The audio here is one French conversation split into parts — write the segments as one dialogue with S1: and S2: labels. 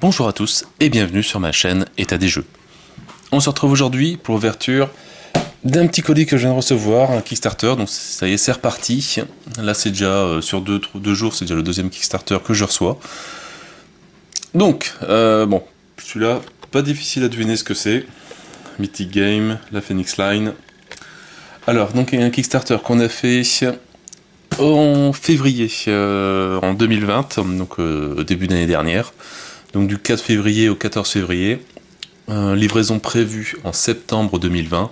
S1: Bonjour à tous et bienvenue sur ma chaîne État des jeux. On se retrouve aujourd'hui pour l'ouverture d'un petit colis que je viens de recevoir, un Kickstarter, donc ça y est c'est reparti. Là c'est déjà euh, sur deux, jours, c'est déjà le deuxième Kickstarter que je reçois. Donc, euh, bon, celui-là, pas difficile à deviner ce que c'est. Mythic Game, la Phoenix Line. Alors, donc il un Kickstarter qu'on a fait en février euh, en 2020, donc début d'année dernière. Donc du 4 février au 14 février. livraison prévue en septembre 2020.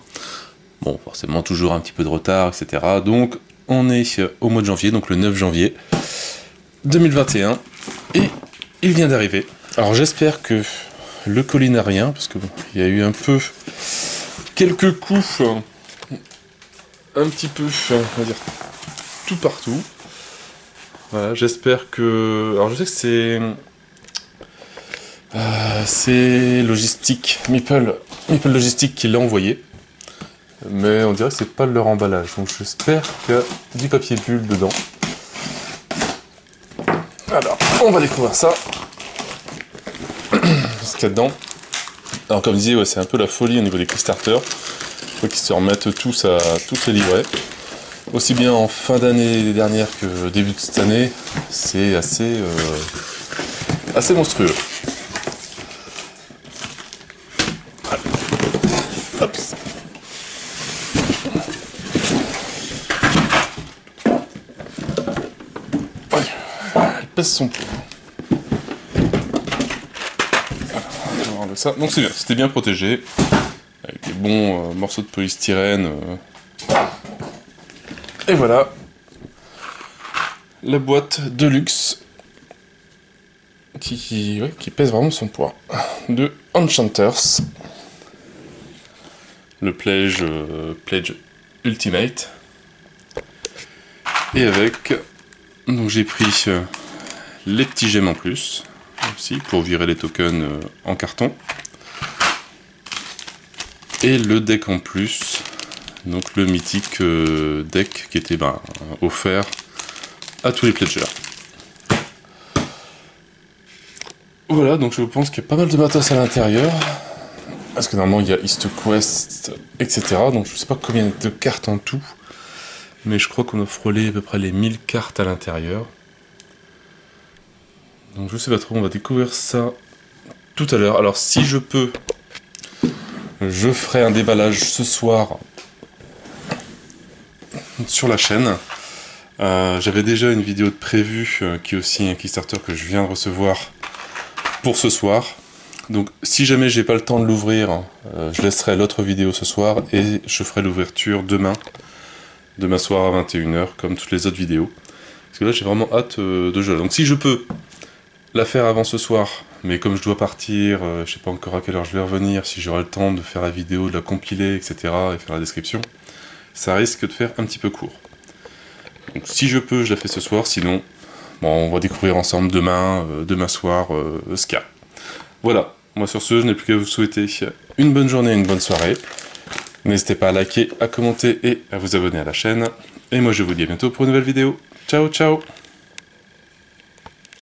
S1: Bon, forcément toujours un petit peu de retard, etc. Donc on est au mois de janvier, donc le 9 janvier 2021. Et il vient d'arriver. Alors j'espère que le colis n'a rien, parce qu'il il y a eu un peu quelques coups, un petit peu, on va dire, tout partout. Voilà, j'espère que... Alors je sais que c'est... Euh, c'est Logistique, Meeple, Meeple Logistique qui l'a envoyé. Mais on dirait que c'est pas leur emballage. Donc j'espère qu'il y a du papier bulle dedans. Alors, on va découvrir ça. Ce qu'il y a dedans. Alors comme je disais, c'est un peu la folie au niveau des Kickstarter. Il faut qu'ils se remettent tous à tous les livrets. Aussi bien en fin d'année dernière que début de cette année, c'est assez, euh, assez monstrueux. Son poids. Ça. Donc c'est bien, c'était bien protégé. Avec des bons euh, morceaux de polystyrène. euh. Et voilà. La boîte de luxe. Qui, pèse vraiment son poids. De Enchanters. Le Pledge, euh, Pledge Ultimate. Et avec. Donc j'ai pris les petits gemmes en plus. Aussi, pour virer les tokens euh, en carton. Et le deck en plus. Donc le mythique euh, deck qui était ben, offert à tous les pledgers. Voilà, donc je pense qu'il y a pas mal de matos à l'intérieur. Parce que normalement il y a East Quest, etc. Donc je sais pas combien de cartes en tout. Mais je crois qu'on a frôlé à peu près les 1000 cartes à l'intérieur. Donc je sais pas trop, on va découvrir ça tout à l'heure. Alors si je peux, je ferai un déballage ce soir sur la chaîne. Euh, J'avais déjà une vidéo de prévue euh, qui est aussi un Kickstarter que je viens de recevoir pour ce soir. Donc si jamais j'ai pas le temps de l'ouvrir, euh, je laisserai l'autre vidéo ce soir et je ferai l'ouverture demain, demain soir à 21h comme toutes les autres vidéos. Parce que là j'ai vraiment hâte de jouer. Donc si je peux la faire avant ce soir, mais comme je dois partir, euh, je sais pas encore à quelle heure je vais revenir, si j'aurai le temps de faire la vidéo, de la compiler, etc. et faire la description, ça risque de faire un petit peu court. Donc si je peux, je la fais ce soir, sinon, bon, on va découvrir ensemble demain, euh, demain soir, euh, Ska. Voilà, moi sur ce, je n'ai plus qu'à vous souhaiter une bonne journée une bonne soirée. N'hésitez pas à liker, à commenter et à vous abonner à la chaîne. Et moi je vous dis à bientôt pour une nouvelle vidéo. Ciao ciao